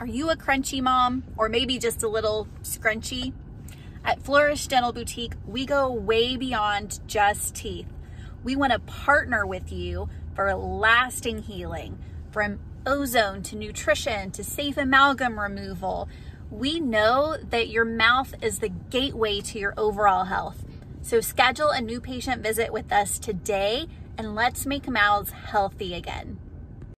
Are you a crunchy mom or maybe just a little scrunchy? At Flourish Dental Boutique, we go way beyond just teeth. We want to partner with you for lasting healing from ozone to nutrition to safe amalgam removal. We know that your mouth is the gateway to your overall health. So schedule a new patient visit with us today and let's make mouths healthy again.